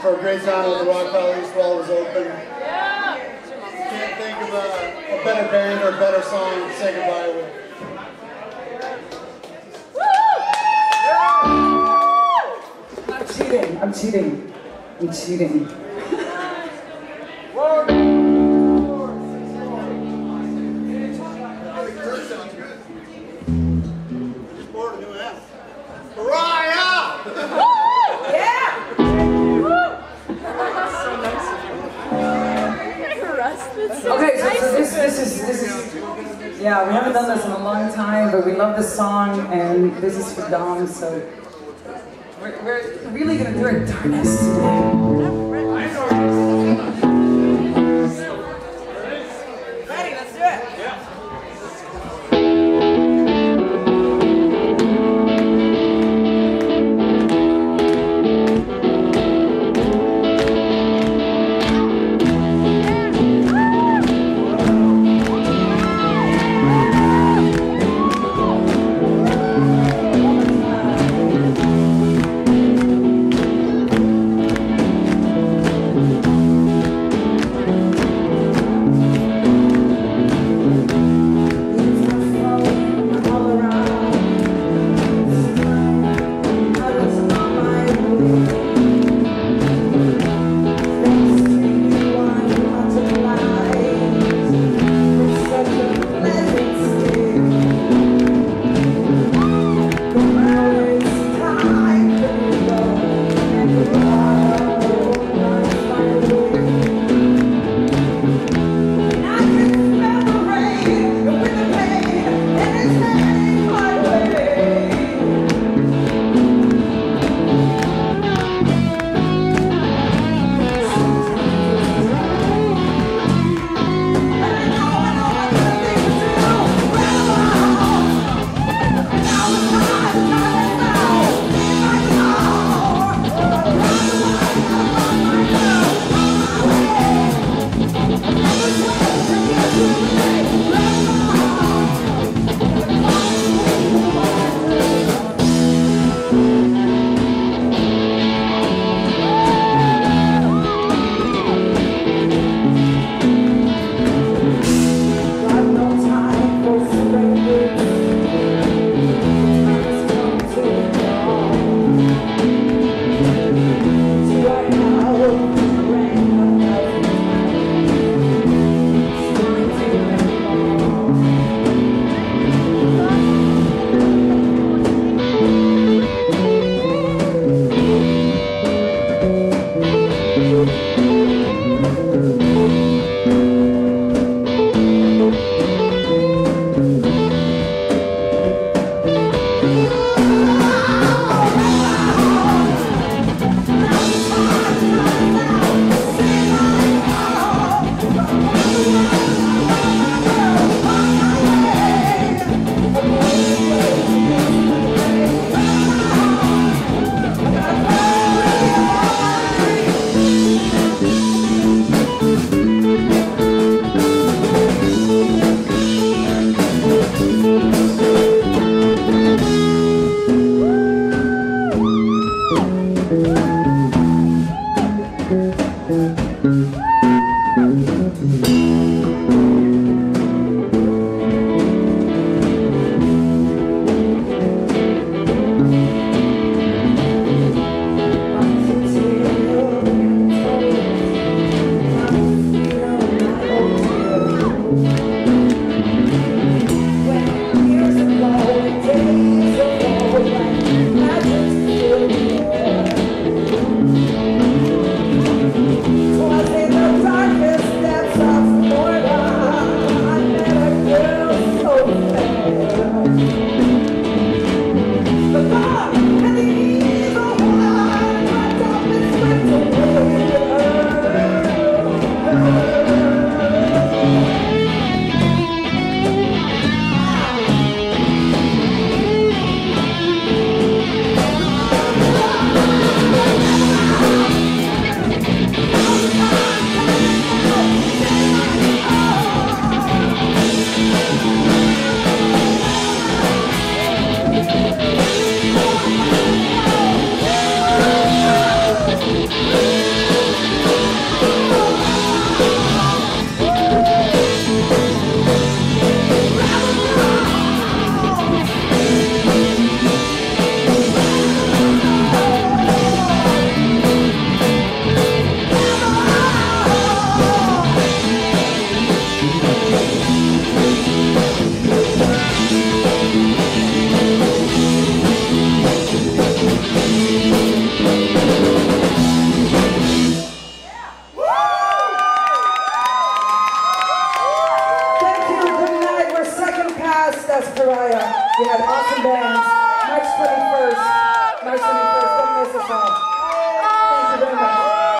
for a great time at the Rockpile East it was open. Yeah. Can't think of a, a better band or a better song to say goodbye with. I'm cheating. I'm cheating. I'm cheating. Okay, so, this, this is this is yeah, we haven't done this in a long time, but we love this song, and this is for Dom. So we're, we're really gonna do it darkness today. Thank you. Pariah. We had awesome bands. March 21st. March 21st. Don't miss us all.